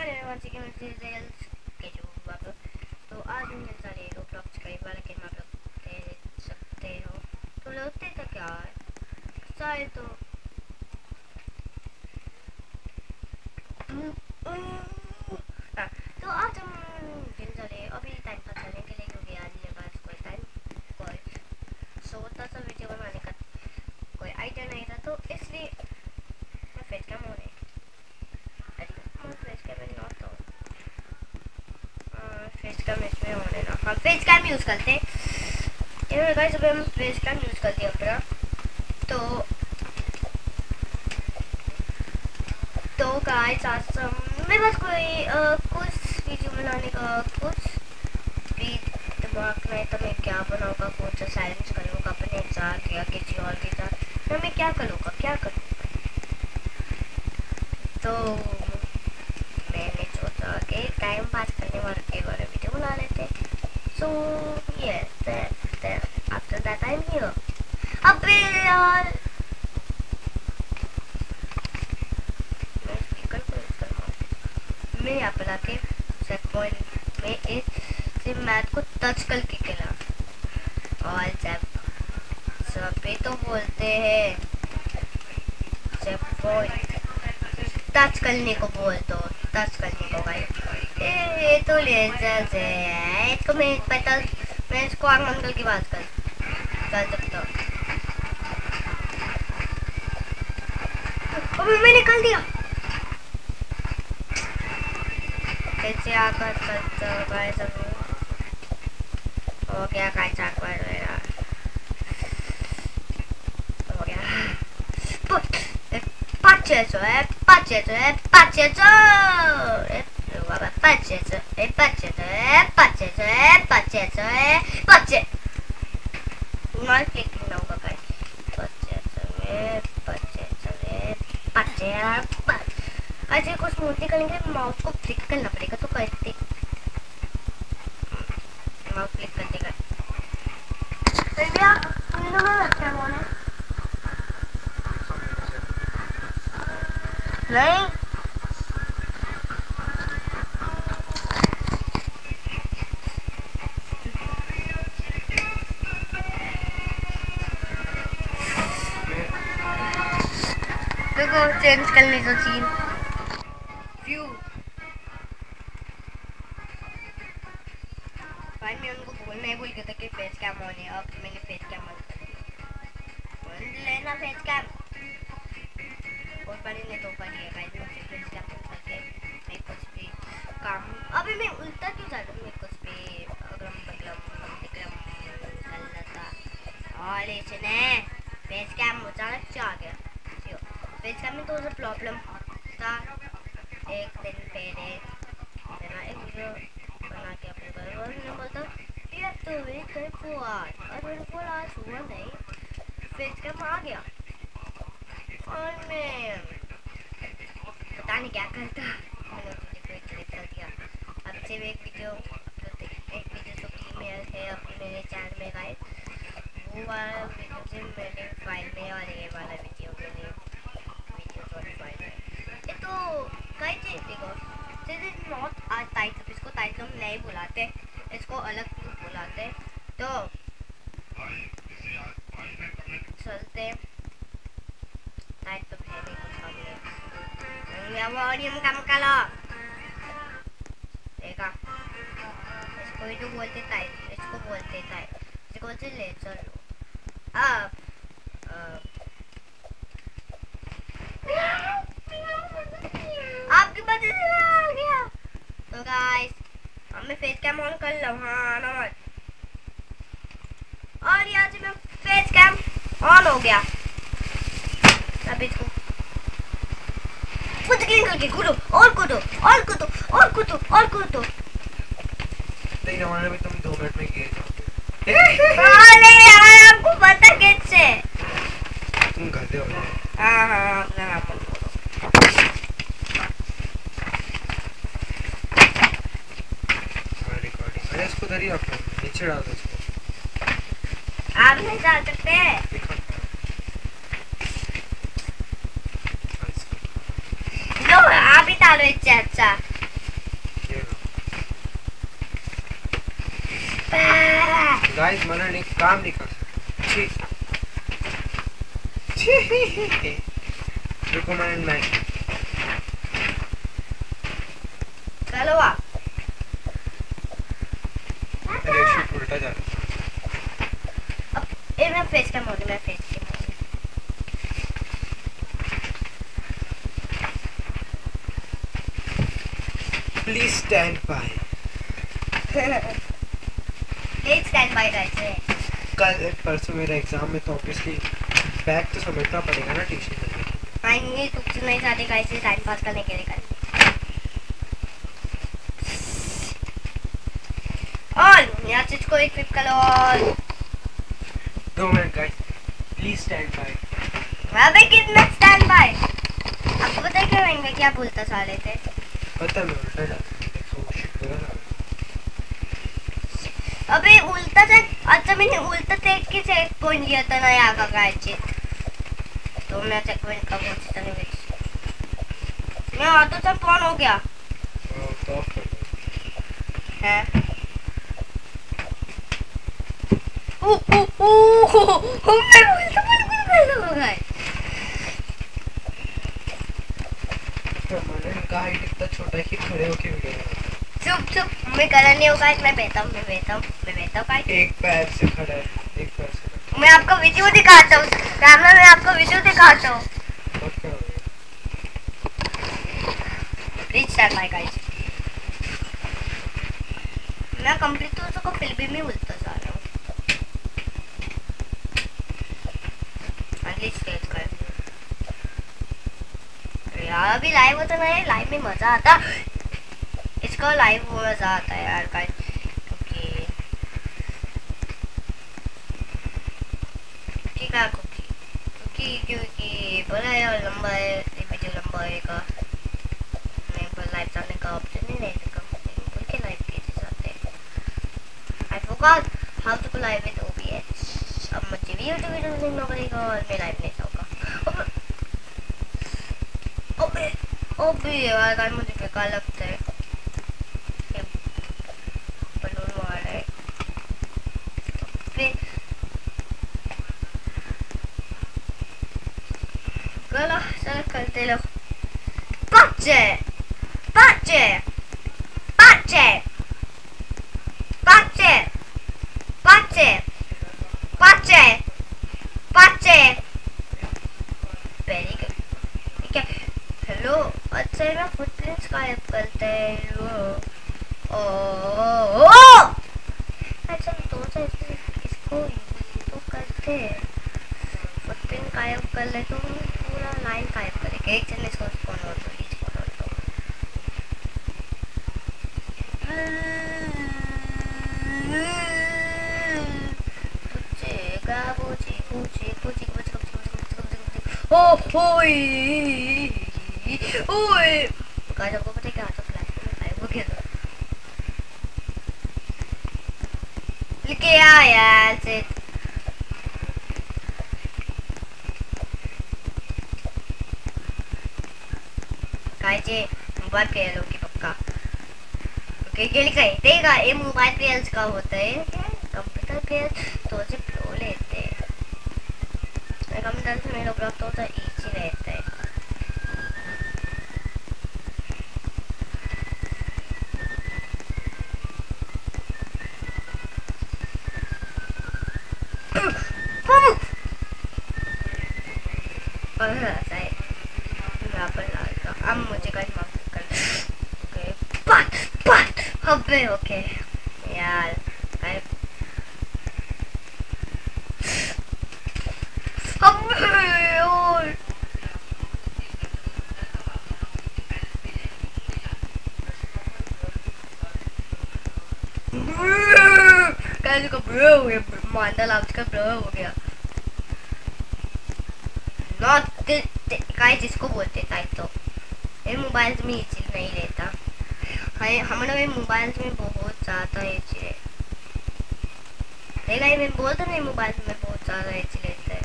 हमारे वाची के मटेरियल्स के जो आप तो आज हमने सारे रोब्लॉक्स कई बार के आप लोग देख सकते हो। तो लगते तो क्या है? सारे तो हाँ, तो आज हम जिम चले अभी टाइम पास करने के लिए क्योंकि आज मेरे पास कोई टाइम कोई सोता सा वीडियो बनाने का कोई आइडिया नहीं था तो इसलिए मैं फेस कैम हो रही मैं फेस कैम में नॉट हो फेस कैम इसमें होने ना हम फेस कैम यूज़ करते ये गाइस अभी हम फेस कैम यूज़ करते हैं अपना। तो तो गाइस आज हम मेरे पास कोई अ, कुछ वीडियो बनाने का कुछ भी दिमाग में तो मैं क्या बनाऊँगा कुछ साइलेंस करूँगा अपने साथ या किसी और के साथ। तो मैं क्या करूँगा तो मैंने सोचा कि टाइम पास करने वाले एक और वीडियो बना लेते so yes after that I am here अबे यार मैं स्पीकर को यूज़ करूँगा मैं यहाँ पर आके सेट पॉइंट में इस सिम मैथ को टच करके खेला और जब सभी तो बोलते हैं सेट पॉइंट टच करने को बोल दो टच करने को भाई ए ये तो लेजर है इसको मैं पता मैं इसको आग अंकल की बात कर कर सकता हूँ अबे मैंने कर दिया कैसे आकर करते हो भाई सब हो गया कैसा कर मेरा हो गया Pacheco, eh, pacheco, eh, pacheco, eh, guarda, pacheco, eh, pacheco, eh, pacheco, eh, pacheco, eh, pache. Non clicking होगा guys. Pacheco, eh, pacheco, eh, pache, ऐसे कुछ मूर्ति करेंगे माउस को क्लिक करना पड़ेगा तो कैसे माउस क्लिक कर देगा भैया तुमने तो मैं रखा है नहीं देखो चेंज करने का सीन करो देखा इसको ही तो बोलते टाइटल इसको बोलते टाइटल इसको बोलते लेजर अब अब आपकी फेस कैम ऑन कर लूँ हाँ और यहाँ से मैं फेस कैम ऑन हो गया। अब इसको खुद ग्रीन करके कूदो और कूदो और कूदो और कूदो और कूदो नहीं हमारे भी तुम दो मिनट में किए जाओगे अरे यार आपको पता कैसे तुम गधे हो। हाँ हाँ अपना हमारी रिकॉर्डिंग अरे इसको धरी रखो नीचे डाल दो इसको। आप नहीं जा सकते। Palvecezza. गाइस मना ने काम नहीं कर सकता रुको मैं please stand by please stand by guys कल परसों मेरा एग्ज़ाम में तो ऑब्वियसली बैग तो समझना पड़ेगा ना ट्यूशन में हाँ ये कुछ नहीं चाहते गाइस टाइम पास करने के लिए गाइस ऑन यहाँ चीज़ को एक इक्विप करो ऑन दो minute guys please stand by अबे कितना स्टैंड बाय आपको पता है क्या मैं क्या बोलता साले थे? पता है मैं उल्टा जा अबे, उल्टा से अच्छा मैंने उल्टा देख के चेक पॉइंट लिया था ना यहाँ का गाइस तो मैं चेक पॉइंट का पहुँच था नहीं मैं ऑटो से कौन हो गया? तो है? ओ ओ ओ ओ मैं उल्टा बिल्कुल गलत हो गए मैंने कहा इतना छोटा है खड़े होके वीडियो चुप चुप। मैं कलर नहीं होगा मैं बेहता हूँ मैं बेहता हूँ मैं बेहता हूँ एक पैर से खड़ा है एक पैर से खड़ा मैं आपको वीडियो दिखाता हूँ। कैमरा में आपको वीडियो दिखाता हूँ। है। प्लीज़ स्टैंड बाय गाइस मैं कंप्लीट हो सको फिर भी मैं उल्टा जा रहा हूँ। कर। यार अभी लाइव होता ना है लाइव में मज़ा आता। इसका लाइव हो जाता है यार गाइस क्योंकि ठीक है क्योंकि क्योंकि क्योंकि बड़ा है और लंबा है ये वीडियो लंबा होएगा मेरे पर लाइव जाने का ऑप्शन नहीं रहेगा बोल के लाइव कैसे जाते हैं I forgot how to go live with OBS अब मुझे भी यूट्यूब वीडियो देखना पड़ेगा और मैं लाइव नहीं जाऊँगा अबे अबे यार गाइस मुझे बेकार लगता है ये बलून मार रहा है फिर गला चल करते लो Pace! Pace! Pace! Pace! Pace! Pace! Pace! Very good. ठीक है हेलो अच्छा है ना फुटप्रिंट्स गायब करते हैं वो ओ ओ अच्छा दो से इसको तो करते हैं फुटप्रिंट गायब कर ले तो पूरा लाइन गायब करेगा एक जन इसको स्पॉन आउट कर spawn out Oh, oi! Oi! Guys, okay ये लिखा है, देगा, ये मोबाइल पे का होता है कंप्यूटर पे तो से प्रो लेते हैं। कंप्यूटर से मेरे प्राप्त होता तो नहीं, मोबाइल में बहुत ज़्यादा चीज़ रहता है।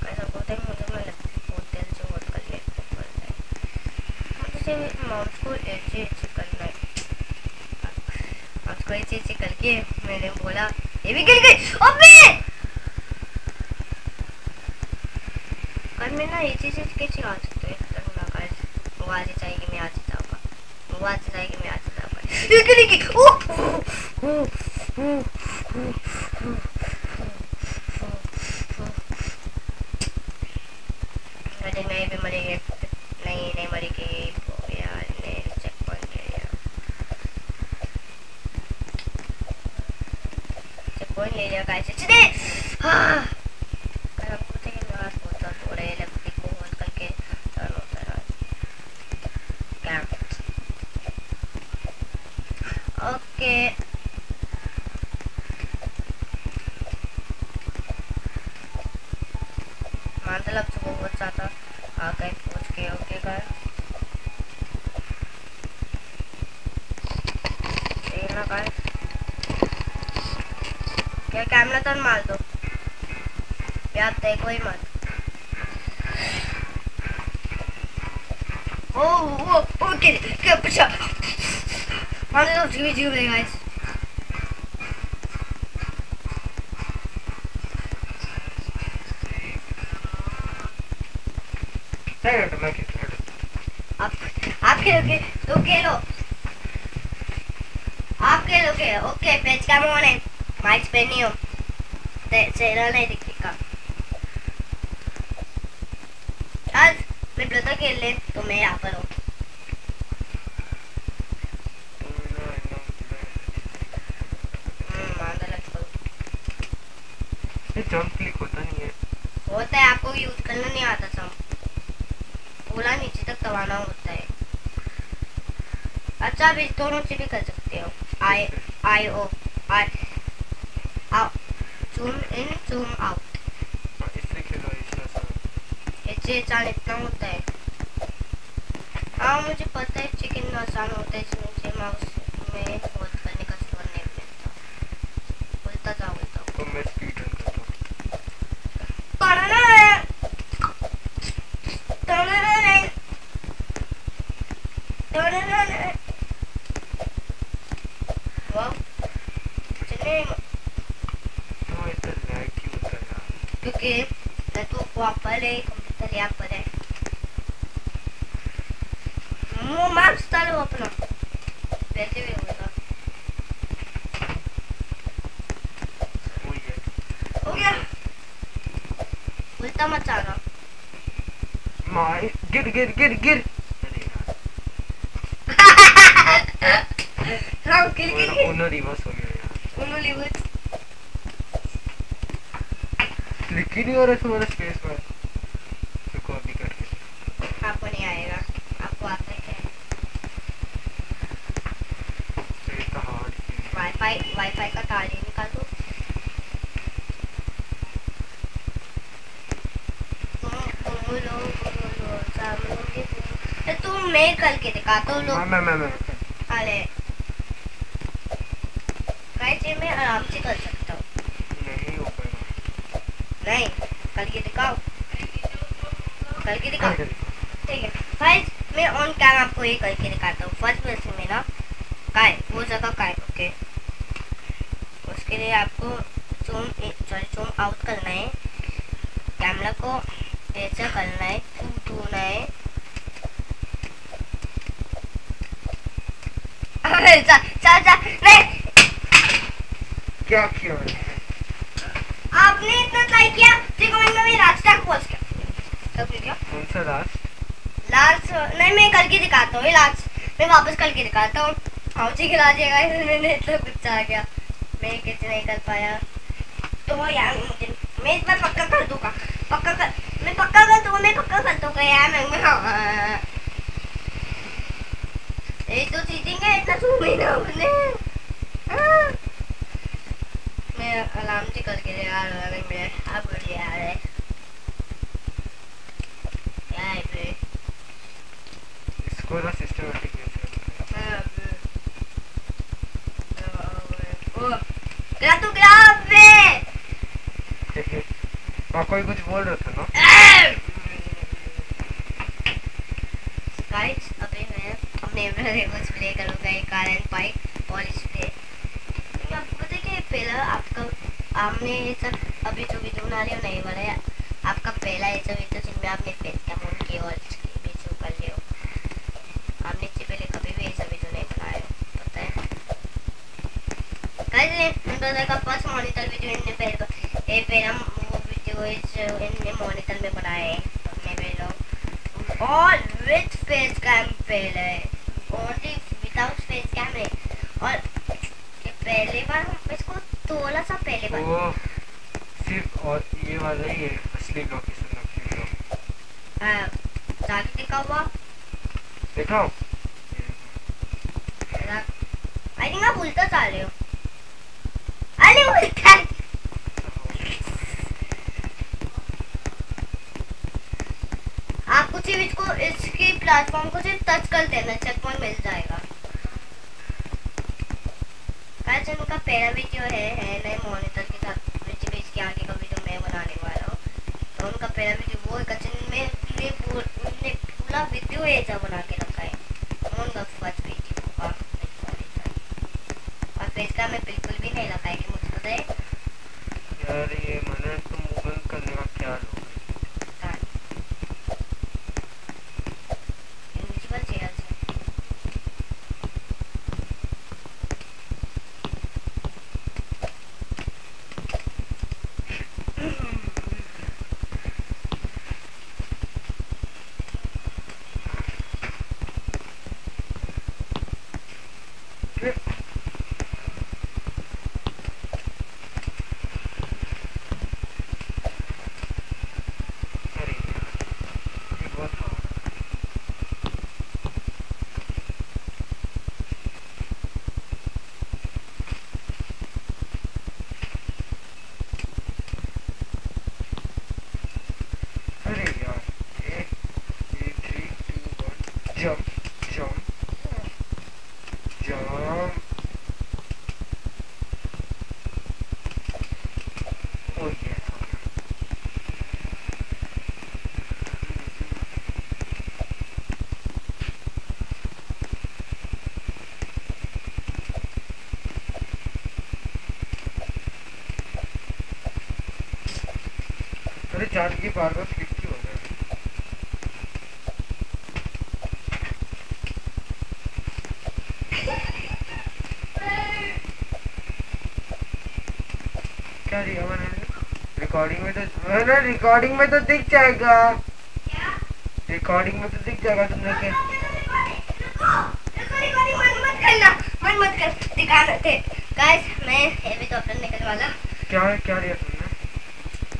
कैसा बोलते हैं, मुझे मैं लगता है बहुत दिल से बहुत कर लेते बोलता है मुझे माउस को ऐसे ऐसे करना है। आज कोई चीज़ निकल के मैंने बोला, ये भी गिर गई, अबे कल मैं ना ये चीज़ कैसे आ हैं ना गाइस वो आज जाएगी, मैं आज जाऊँगा। वो आज जाएगी, मैं आज जाऊँगा। ये गिर गई ओ ओ ओ ओ अरे नहीं भी मरेंगे नहीं नहीं मरेगी यार ने चेक पॉइंट ले लिया चेक पॉइंट ले लिया गाइस चले हाँ कर हमको तो ये लास्ट होता थोड़े इलेक्ट्रिक को होल्ड करके टर्न होता है कैम ओके मतलब सुबह बहुत ज़्यादा आ गए पहुँच गए ओके घर ये ना गाइस क्या कैमरा तो मार दो यार देखो ही मत ओ ओ ओके क्या पीछे मार दो जीव जीव गाइस नहीं हट मैं खेल हट आप आप खेलोगे तो खेलो आप खेलोगे ओके पेज का मोन है माइक पे नहीं हो चेहरा नहीं दिखेगा आज मैं ब्रदर खेल ले तो मैं यहाँ पर हूँ हम्म, मान लो let's go. ये जंप क्लिक होता नहीं है होता है आपको यूज़ करना नहीं आता सब बोला नीचे तक दबाना होता है अच्छा अभी दोनों से भी कर सकते हो आई आई इससे खेलो इससे आसान इससे आसान इतना होता है हाँ मुझे पता है चिकन आसान होता है इसमें माउस में होल्ड करने का स्लोर नहीं मिलता बोलता जाओ बोलता तो मैं स्पीड रन करता हूँ करना है करना है करना है वाह चलिए हाँ इतना लैग क्यों होता है यार क्योंकि नेटवर्क वहाँ पर है कंप्यूटर यहाँ पर है वो मार्क्स डालो अपना वैसे भी होगा वही है हो गया उल्टा मत जाना माय गिर गिर गिर गिर अरे यार हाँ गिर गिर गिर उन्हें रिवर्स हो गया यार उन्होंने लिवर क्लिक ही नहीं हो रहा है तुम्हारा स्पेस बार रुको अभी करके आपको नहीं आएगा आपको आता है क्या तो इतना हार्ड वाईफाई वाईफाई का तार ही निकाल दो तुम बोलो बोलो सब लोग ये तुम मैं करके दिखाता हूँ मैं लोग मैं मैं मैं अरे गाइस ये मैं आराम से कर सकता हूँ नहीं हो पाएगा नहीं करके दिखाओ करके दिखाओ कर कर ठीक है गाइस मैं ऑन कैम आपको ये करके दिखाता हूँ फ़र्स्ट वर्ष में ना काय वो जगह काय ओके उसके लिए आपको जूम सॉरी जूम आउट करना है कैमरा को ऐसा करना है ढूंढना है अरे जा जा जा नहीं क्या किया मैंने आपने इतना ट्राई किया देखो मैंने भी रास्ता पहुँच गया कब क्या कौन सा रात लास्ट नहीं मैं करके दिखाता हूँ ये लास्ट मैं वापस करके दिखाता हूँ। हाँ जी खिला दिया मैंने इतना कुछ आ गया। मैं कैसे नहीं कर पाया। तो यार मुझे मैं इस बार पक्का कर दूँगा। पक्का कर मैं पक्का कर दूँगा मैं पक्का कर दूँगा यार मैं मैं हाँ। ये तो चीटिंग है इतना सुन नहीं ना हाँ। यार अगर मैं बढ़िया है यार इसको ना तू कोई कुछ बोल रहा था ना गाइस अभी मैं अपने रेवर्स प्ले करूँगा एक कार एंड बाइक मेरा वीडियो वो है कचन में पूरा वीडियो ऐसा बना के रखा है। कौन का बार बार हो क्या मैंने? रिकॉर्डिंग में तो मैंने रिकॉर्डिंग में तो दिख जाएगा। रिकॉर्डिंग में तो दिख जाएगा तुमने के गाइस मैं वाला क्या क्या लिया तुमने?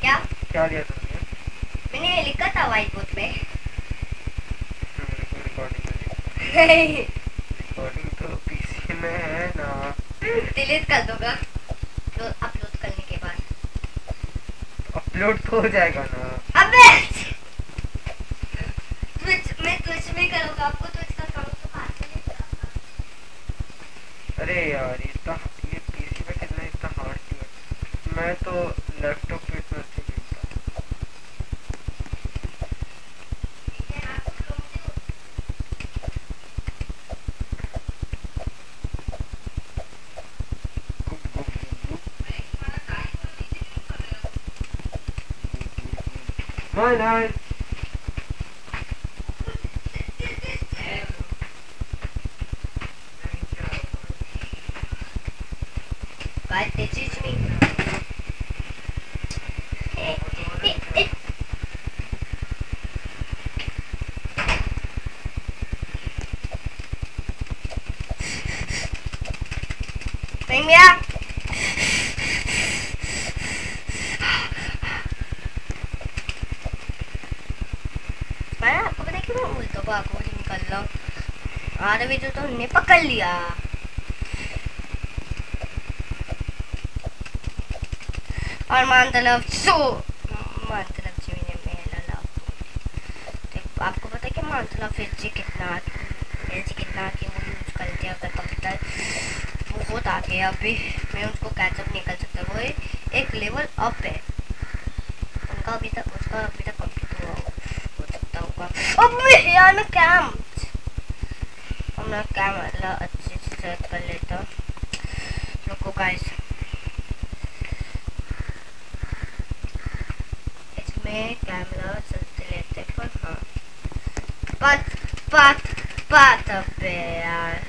क्या? क्या लिया तुमने? लिखा था रिकॉर्डिंग तो पीसी में है ना डिलीट कर दूँगा तो अपलोड करने के बाद अपलोड तो हो जाएगा ना अबे ट्विच मैं ट्विच में करूँगा आपको ट्विच का अकाउंट तो पास अरे यार night. कर लिया और मान the love so but but but a bear.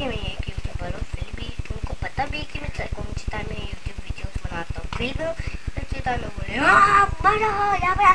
कि मैं एक यूट्यूबर हूँ फिर भी तुमको पता भी है कि मैं कौन सी टाइम में यूट्यूब वीडियोस बनाता हूँ। फिर भी टाइम में बोले हाँ, बड़ा बड़ा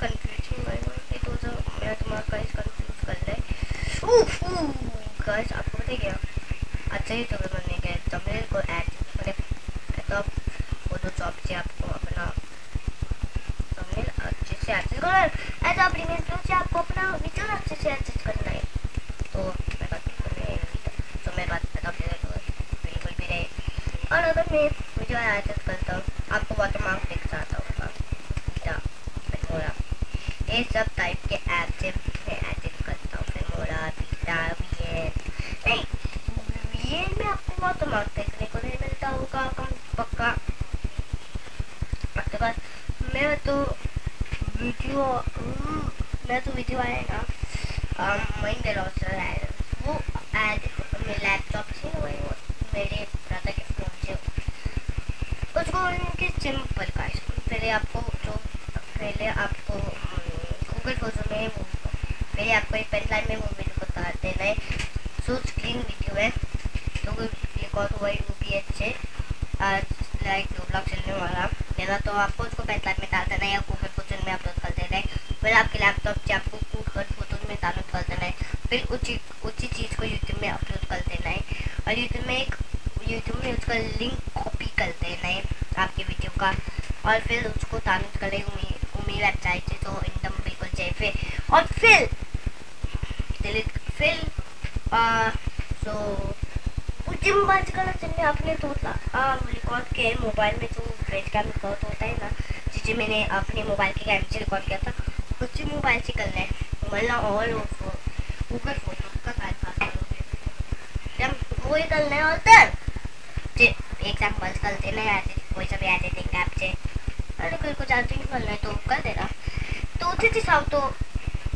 कंफ्यूजिंग भाई भाई तो सब मेरा दिमाग गाइस कंफ्यूज कर रहा है। ओह ओह गाइस आपको पता क्या? अच्छा ही तो बनने गए तमिल को ऐड मतलब तो वो तो जॉब से आपको अपना तमिल अच्छे से एक्सेस करो। ऐसा आप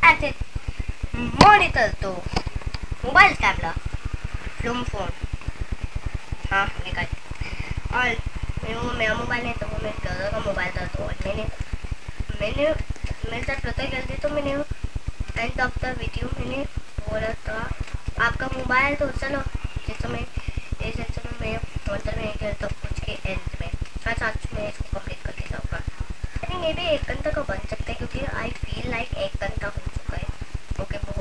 acid monitor तो मोबाइल कैमरा फ्लूम फ़ोन हाँ निकल और मेरा मोबाइल है तो वो मेरे ब्रदर का मोबाइल था तो और मैंने मैंने मेरे साथ ब्रदर गलती तो मैंने एंड ऑफ़ द वीडियो मैंने बोला था आपका मोबाइल तो चलो जैसे मैं इस सेक्शन में मैं मॉडल में गया तो के एंड में हर साथ में इसको कंप्लीट करके जाऊँगा लेकिन ये भी एक घंटा का बन सकता है क्योंकि आई फील लाइक एक घंटा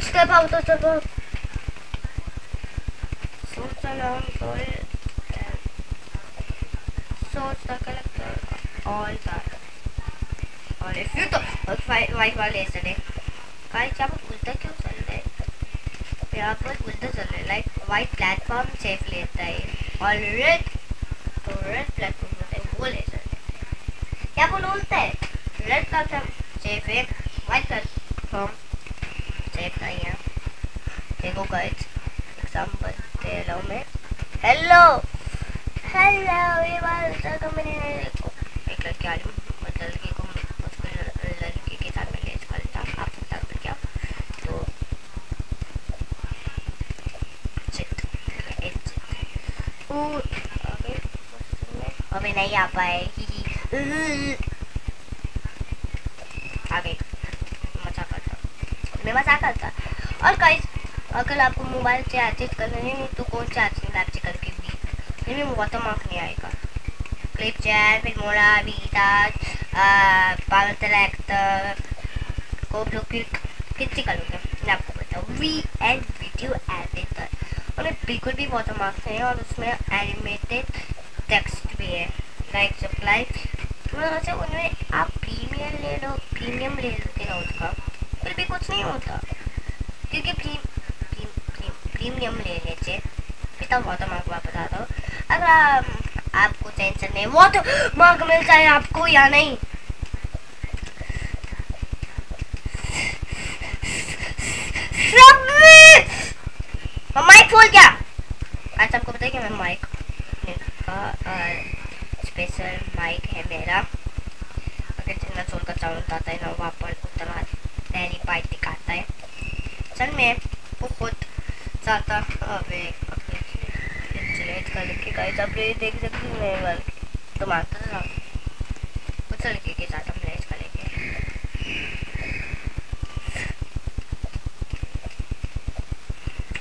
是的，爸爸都差不多。अगर आपको मोबाइल चार्जेस करना है तो कौन चार्जिंग लैब से करके भी? भी वाटर मार्क नहीं आएगा। क्लिप चैट फिर मोड़ा वीटाज पावर सेलेक्टर को ब्लूक्लिक कितनी करोगे मैं आपको बताऊँ वी एंड वीडियो एडिटर उन्हें बिल्कुल भी वाटर मार्क्स नहीं है, और उसमें एनिमेटेड टेक्स्ट भी है। लाइक सप्लाई वैसे उनमें आप प्रीमियम ले लो प्रीमियम ले लेते हो उसका। फिर भी कुछ नहीं होता। क्योंकि प्रीमियम ले लीजिए। इतना वाटर मार्क वापस आता हूँ अगर आपको टेंशन नहीं वाटर मार्क मिलता है आपको या नहीं? माइक खोल क्या आज आपको पता है कि मैं माइक स्पेशल माइक है मेरा। अगर जितना सोल का साउंड आता है ना, वहाँ पर उतना टेरी पाइप दिखाता है। चल मैं ज़्यादा अबे इंसुलेट कर के गाइस आप ये देख सकते हैं मैं, वाल तो मारता था। कुछ लड़के के साथ हम मैच करेंगे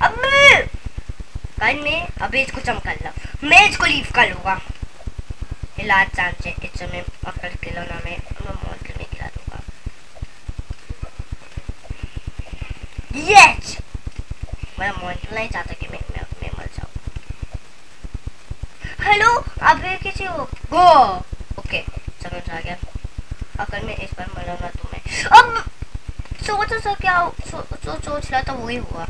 अब मैं गाइस मैं अभी इसको चमका ला मैं इसको लीव कर लूँगा। इलाज चांस है इस समय पकड़ के लो ना में गिरा दूँगा यस मैं मॉडल नहीं चाहता कि मैं मैं, मैं मर जाऊँ हेलो हो गो ओके समझ आ गया अगर मैं इस बार मरूँगा तुम्हें तो अब सोच सा क्या सो, सोच रहा था वही हुआ।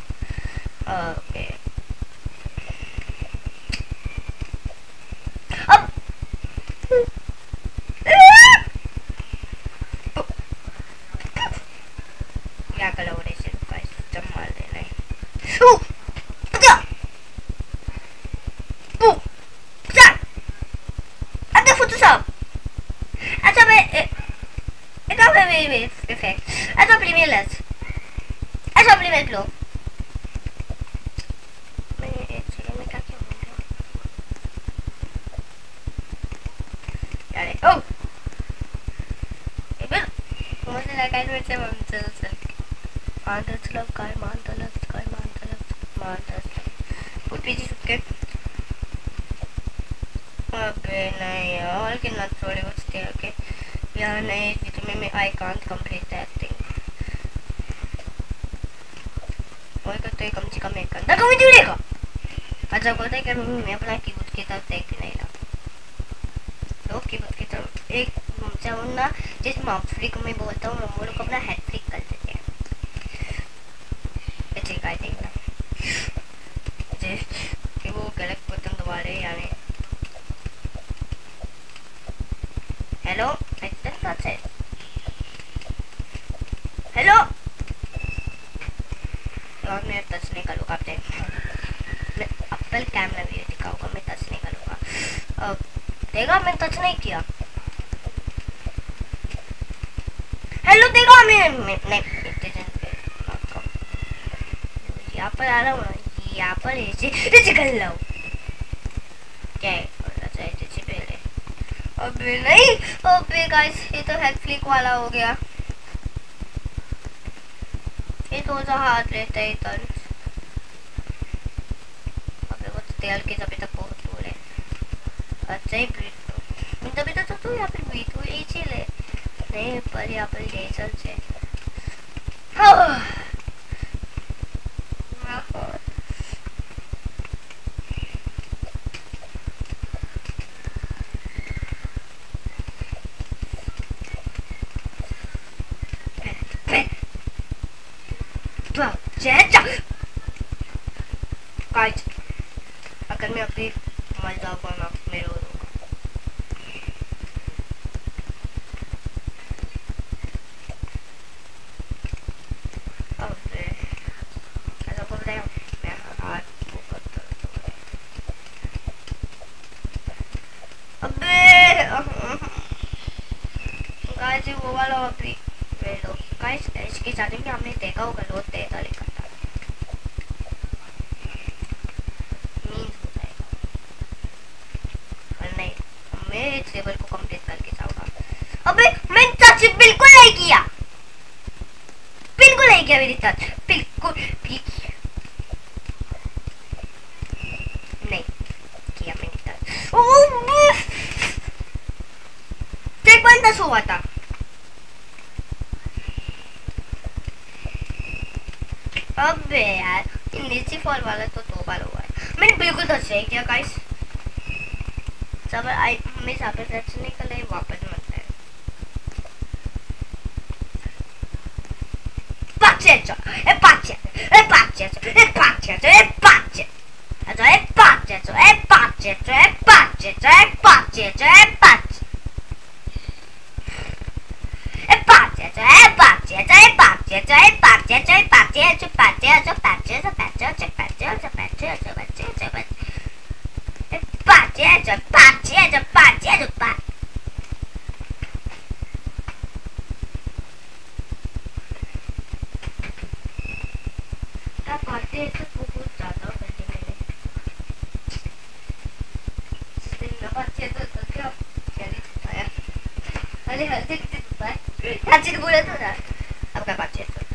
फ्लिक वाला हो गया। ये तो सा हाथ रहता है तो forma de शेतात होते शेतात होता अरे हळदीत होता काचीत बोलत होता आपला पाच शेतात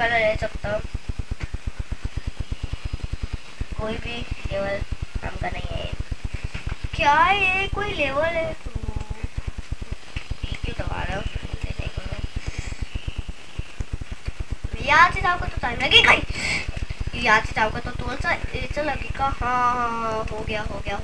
अकेला रह सकता हूँ कोई भी लेवल काम का नहीं है। क्या ये कोई लेवल है? तो याद से आपको तो टाइम लगेगा याद से आपको तो, तो ऐसा लगेगा हाँ, हाँ, हाँ हो गया हो गया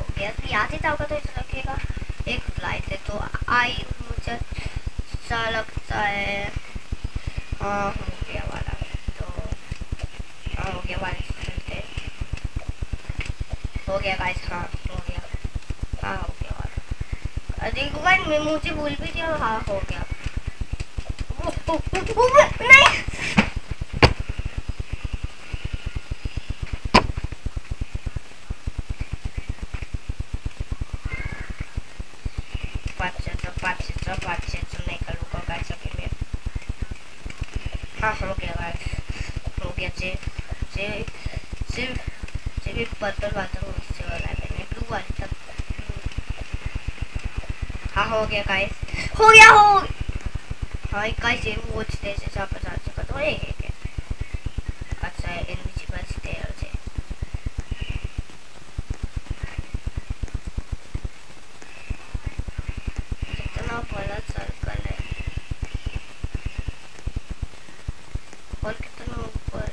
गाइस हो गया जे जे जे जे भी पर्पल वाला उससे वाला है मैंने ब्लू वाली तक हाँ हो गया गाइस हो गया हो हाँ गाइस ये वो स्टेज से आप बता चुका तो एक एक है अच्छा है इनविजिबल स्टेयर से कितना बड़ा सर्कल है और कितना ऊपर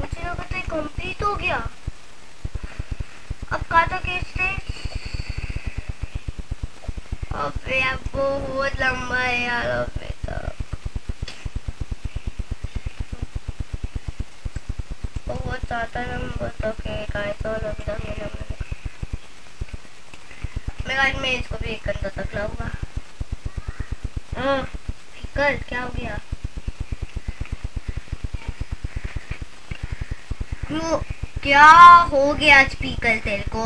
मुझे लगा था कंप्लीट हो गया अब कहा था कि स्टेज अबे यार बहुत लंबा है यार अबे तक बहुत ज़्यादा लंबा तक है गाइस और अभी तक मैंने मैं गाइस मैं इसको भी एक घंटा तक लाऊँगा हाँ कल क्या हो गया क्यों क्या हो गया पीकल तेरे को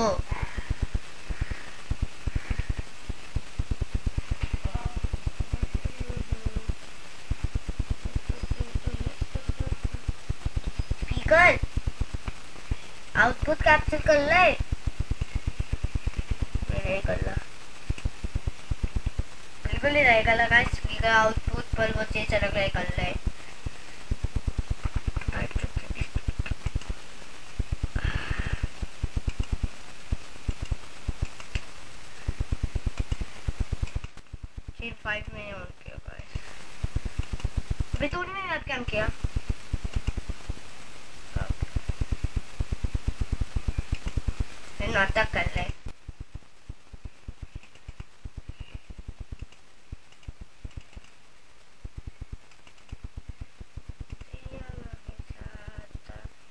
स्पीकर आउटपुट कैप्चर कर ले मैं नहीं कर रहा बिल्कुल नहीं रहेगा लगा स्पीकर आउटपुट पर वो चीज़ अलग रहे कर ले फिर फाइव में ऑन किया गाइस अभी क्या नाटक कर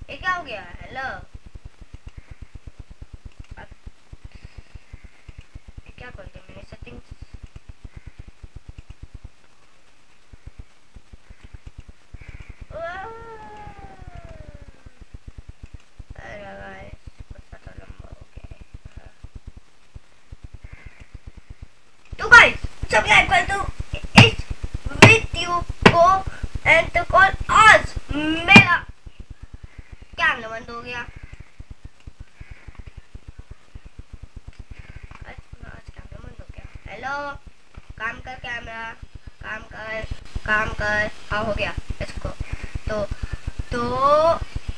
ये क्या हो गया? हेलो क्या कर दिया मैंने सेटिंग्स अरे गाइस कुत्ता तो लंबा हो गया है तो गाइस सब्सक्राइब कर दो इस वीडियो को एंड तो कॉल आज मेरा कैमरा बंद हो गया आज आज कैमरा बंद हो गया हेलो काम कर कैमरा काम कर काम कर हाँ हो गया इसको तो तो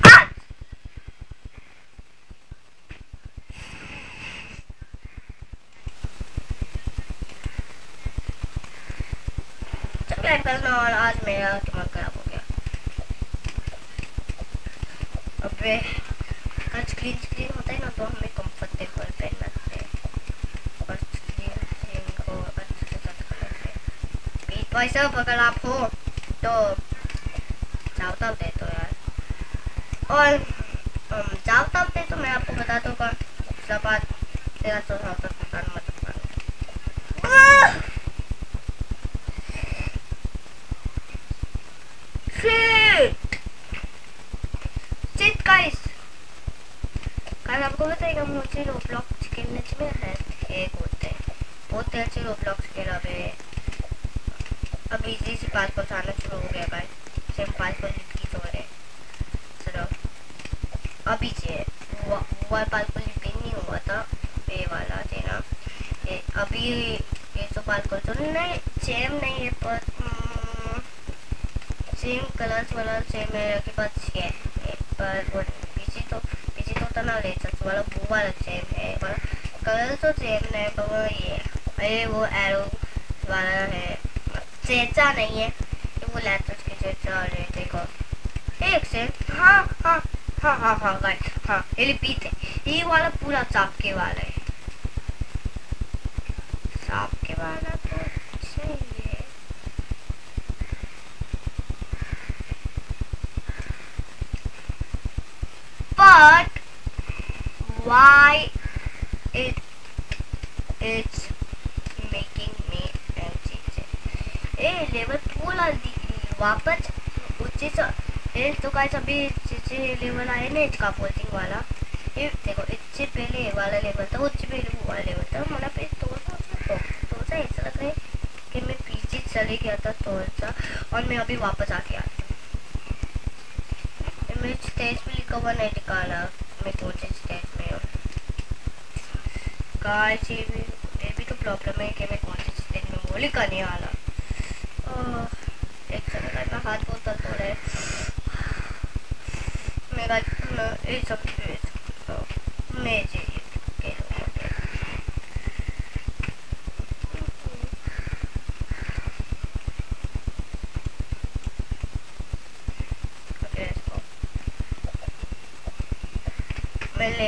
आज सब्सक्राइब करना और आज मेरा दिमाग खराब हो गया अबे आज स्क्रीन स्क्रीन होता है ना तो हमें कंफर्टेबल पहनना है और स्क्रीन स्क्रीन को अच्छे से सेट कर लेते हैं बीट भाई साहब अगर आप हो तो जाओ तब दे दो यार और um, जाओ तब दे तो मैं आपको बता दूँगा उसके बाद तेरा सौ सौ दुकान मत दुकान Shit! Shit guys! कल आपको बताएगा मुझे रोब्लॉक्स खेलने में है एक होते हैं बहुत अच्छे रोब्लॉक्स खेला मैं अब इजी से पास आना शुरू हो गया गाइस सेम पास पास की तो है चलो. अभी से वो वो पास पास पिन नहीं हुआ था. ये वाला थे ना ये अभी ये तो पास पास तो नहीं सेम नहीं है पर हम्म, सेम कलर्स वाला सेम है के पास है. पर वो पीछे तो पीछे तो तना ले सकते वाला वो वाला सेम है. वाला कलर तो सेम है पर वो ये अरे वो एरो वाला है. चेचा नहीं है। ये वो लैपटॉप के चेचा और देखो एक से हाँ हाँ हाँ हाँ हाँ गाइस हाँ ये रिपीट है ये वाला पूरा चाप के वाला है सांप के वाला तो ए लेवल टू वापस उचित ये तो गाइस, अभी जिसे लेवल आए ना इसका पोजिंग वाला, ये देखो, इससे पहले ये वाला लेवल था, उससे पहले वो वाला लेवल था मतलब पे तो सा ऐसा लग रहा है कि मैं पीछे चले गया था तो सा, और मैं अभी वापस आके मैं स्टेज पे लिखा हुआ नहीं निकाला मैं कौन से स्टेज में हूँ गाइस ये भी ये भी तो प्रॉब्लम है कि मैं कौन से स्टेज में वो लिखा नहीं वाला एक सेकंड में हाथ बहुत दर्द हो रहा है मेरा ये सब मैं चाहिए पहले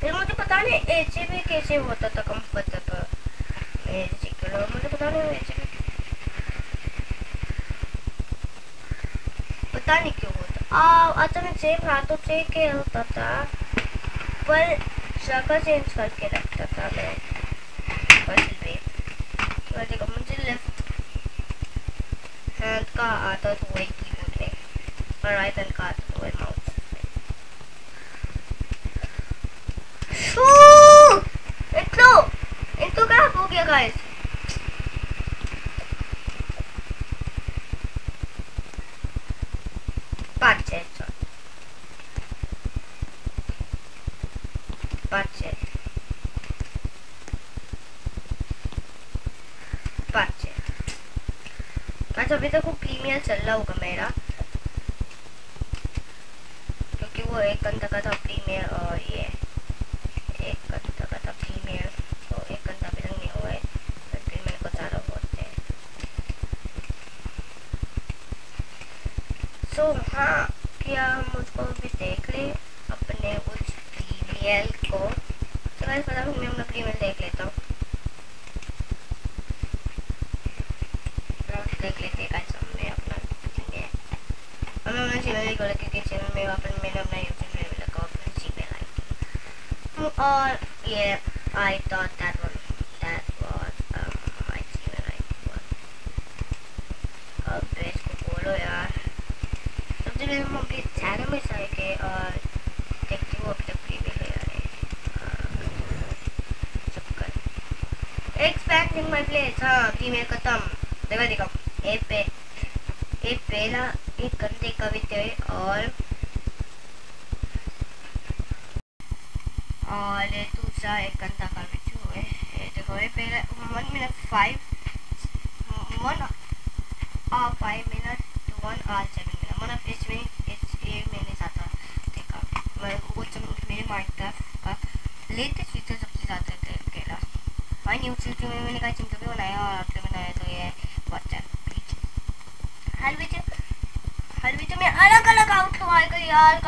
फिर मुझे पता नहीं एच भी कैसे होता था कंफर्टेबल मुझे पता नहीं एच पता नहीं क्यों होता। आ अच्छा मैं सेम हाथों से खेलता था, पर जगह चेंज करके रखता था मैं। बस पे देखो, मुझे लेफ़्ट हैंड का आदत वही कीबोर्ड में और राइट हैंड का आदत वही mouse uh five minute two one or seven minute मतलब इसमें इस ये मैंने ज़्यादा देखा मैं वो जब मेरे माइनक्राफ्ट का लेटेस्ट फीचर सबसे ज़्यादा खेला फाइन यूट्यूब में मैंने कहा चिंटू भी बनाया और आपने बनाया तो ये व्हाट्सएप हर वीडियो हर वीडियो में अलग अलग आउट आएगा यार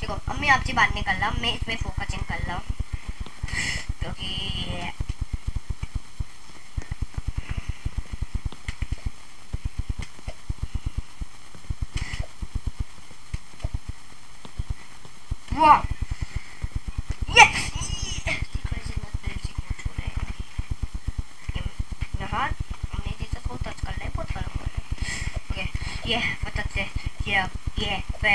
देखो, अब मैं आपसे बात नहीं कर रहा, मैं इसमें फोकसिंग कर रहा हूँ। क्योंकि वाह यस यहाँ हमने जैसे को टच कर ले बहुत फ़र्क हो रहा है ओके ये पता से ये ये पे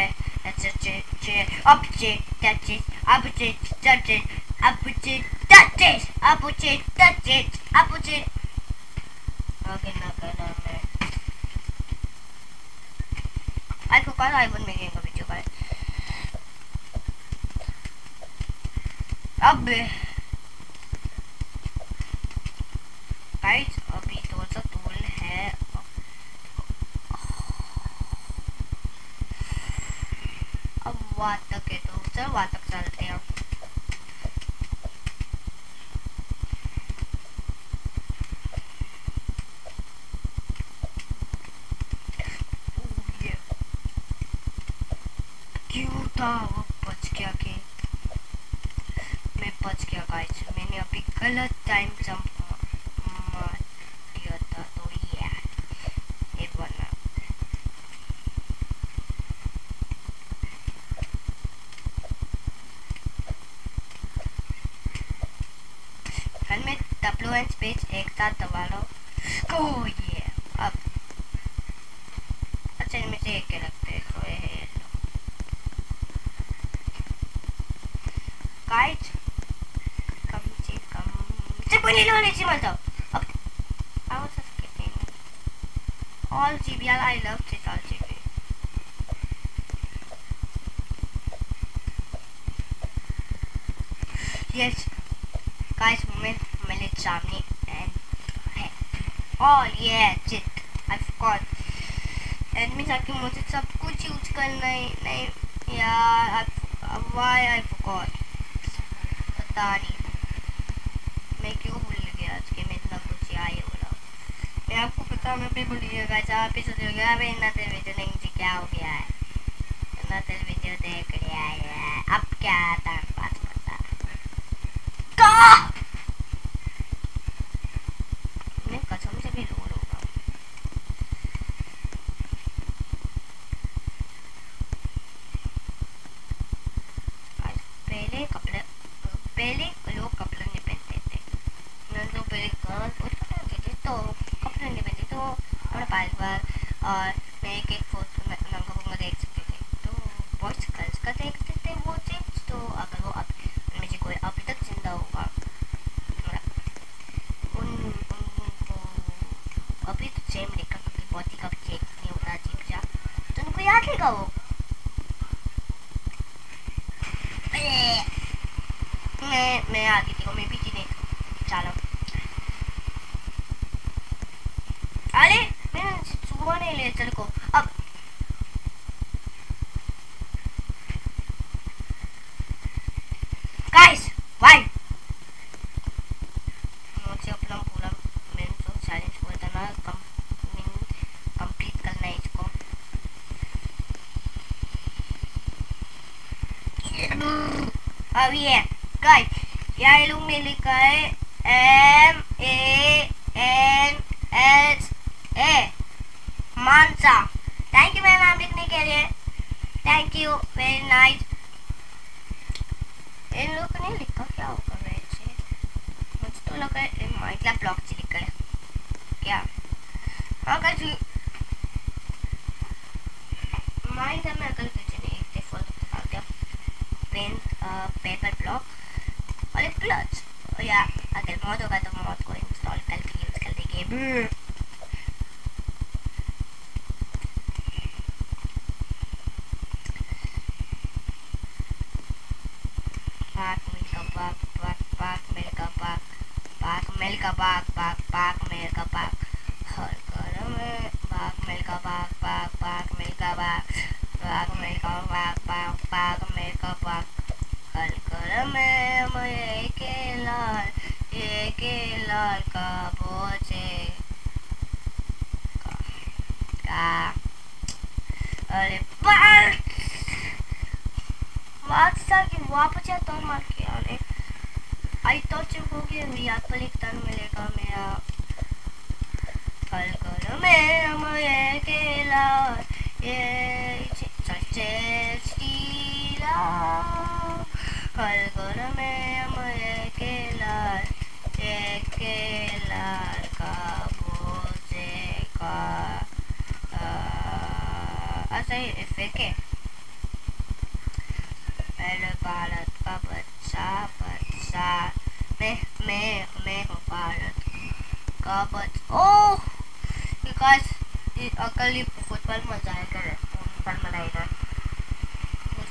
ऐसे चे चे अब चे टच अब चे टच अब चे टच अब चे टच अब चे ओके ना करना मैं आई को कल आई वन में गेम का वीडियो का अब गाइस अभी थोड़ा सा टूल है अब वातक है तो सर वातक चलते हैं क्यों था वो बच गया के मैं बच गया गाइस मैंने अभी गलत टाइम जंप मार दिया था तो ये ये बना एंड स्पेस एक साथ दबा लो ओ ये अब अच्छा इनमें से एक रखते हैं तो ये गाइस कम से कम से कोई नहीं लो नीचे मत अब I was just kidding. All GBR I use करना है नहीं यार why I forgot. पता नहीं। मैं क्यों भूल गया आज के मैं इतना कुछ आई हो बोला मैं आपको पता मैं भी भूल गया गाइस आप भी सोच रहे अबे इतना देर वीडियो नहीं मुझे क्या हो गया है इतना देर वीडियो देख लिया है अब क्या था बात पता का मैं कसम से भी रो लूँगा आज पहले कपड़े पहले लोग कपड़े नहीं पहनते थे न तो पहले गर्ल्स कुछ पहनते थे तो कपड़े नहीं पहनते तो अपने बार बार और मैं एक एक फ़ोटो में नंगा पुंगा देख सकते थे तो बॉयज़ गर्ल्स का देखते थे वो चीज़ तो अगर वो अब उनमें से कोई अभी तक ज़िंदा होगा उन उनको अभी तो सेम देखा क्योंकि बॉडी का चेक नहीं होता अजीब सा तो उनको याद रहेगा वो मैं मैं आगे थी मैं पीछे नहीं चलो अरे मैं सुबह नहीं ले चल को अब गाइस वाई मुझे अपना पूरा मैंने जो चैलेंज हुआ था ना कम कंप्लीट करना है इसको अब ये गाइस यहाँ लोग ने लिखा है M A N S A Mansa thank you मेरा नाम लिखने के लिए थैंक यू वेरी नाइस इन लोग ने लिखा क्या होगा वैसे मुझे तो लगा है माइकला ब्लॉक से लिखा है क्या? हाँ कैसे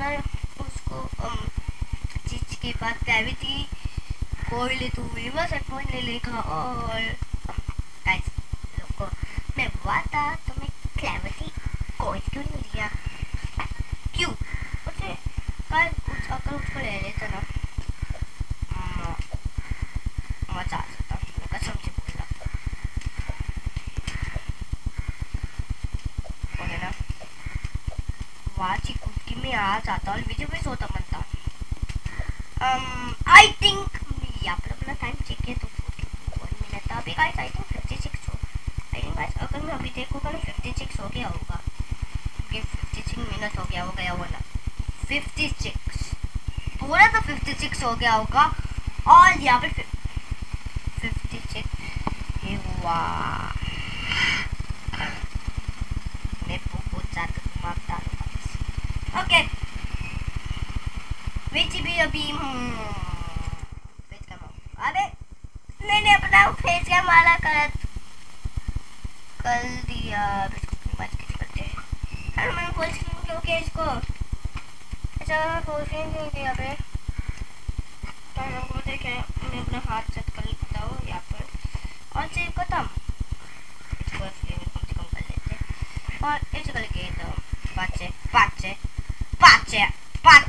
नहीं उसको जीत के बाद कैविटी कोई ले तो रिवर्स एटमॉइंट ले लेगा और गाइस लोगों मैं वाता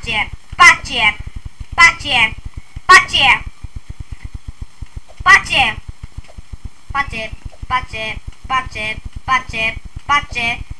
Patrzcie, patrzcie, patrzcie, patrzcie, patrzcie, patrzcie, patrzcie, patrzcie, patrzcie, patrzcie.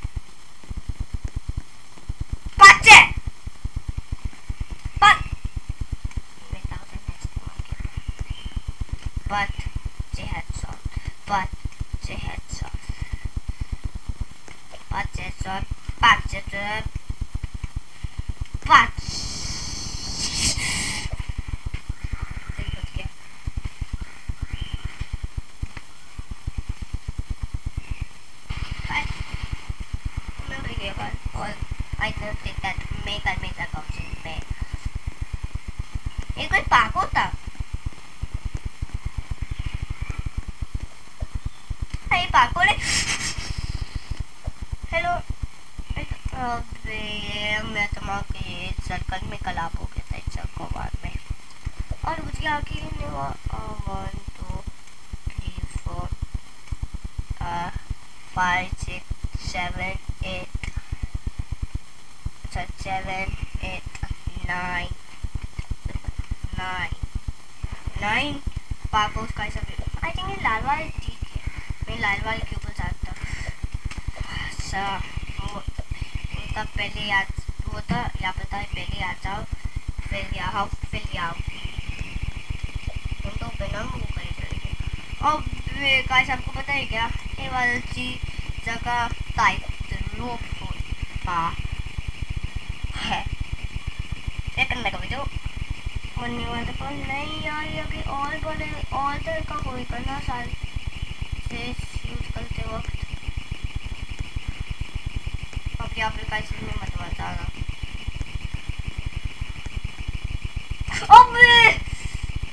अबे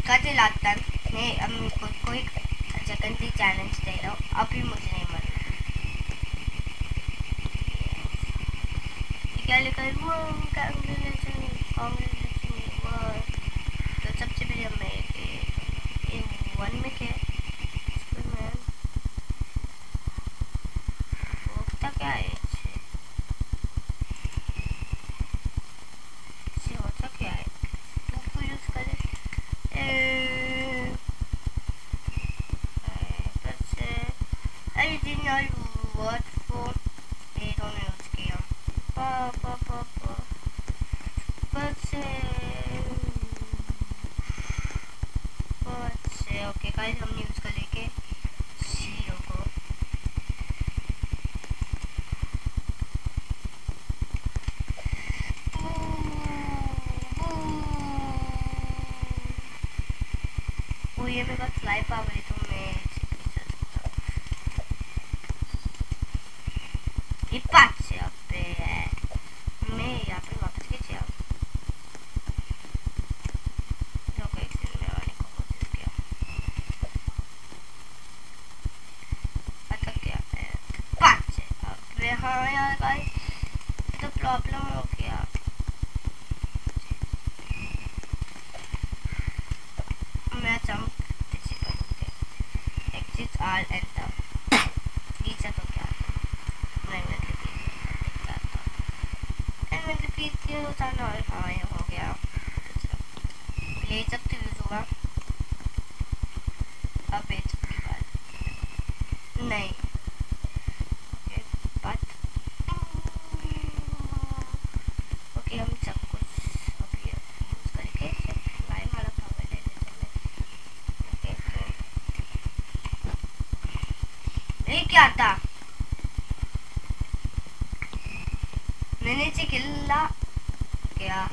काटे लगता नहीं अब खुद को एक चैलेंज दे रहा हूँ. अभी मुझे नहीं मरना क्या लिखा है वो तो सबसे पहले हम एक वन में क्या ये क्या था? मैंने इसे खिला क्या।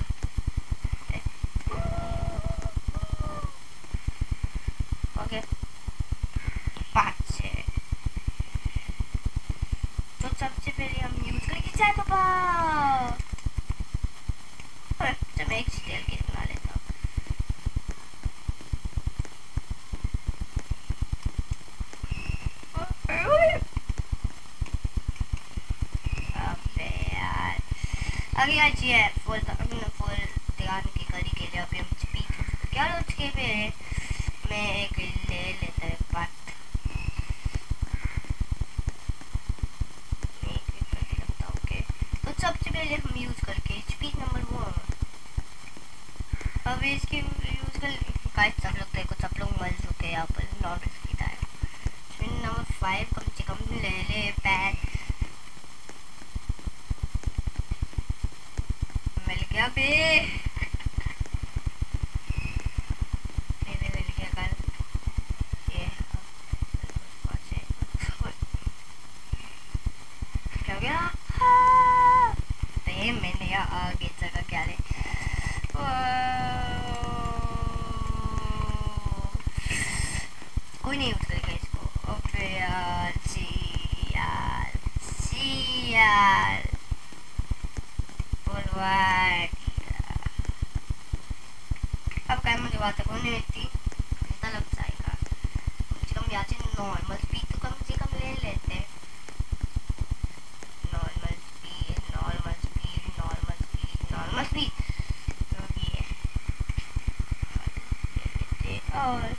car.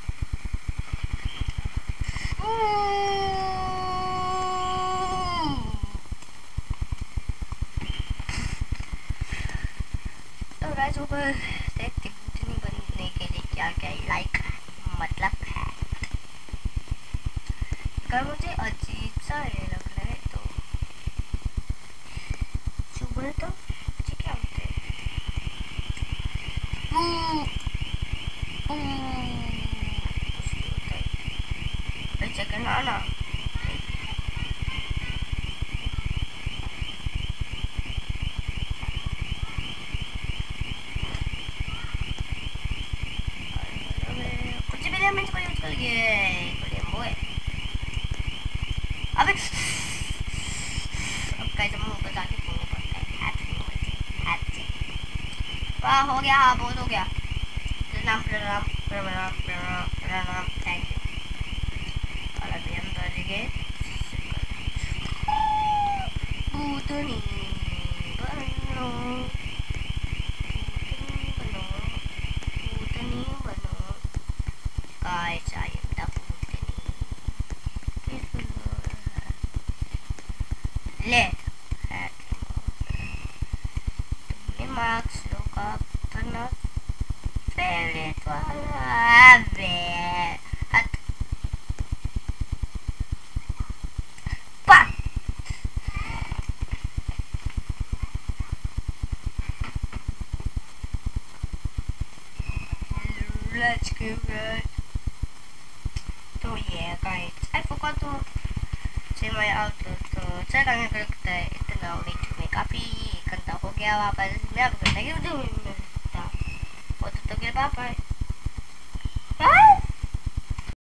तो वैसे ऊपर देखते कितनी बनी के लिए क्या क्या लाइक Yeah.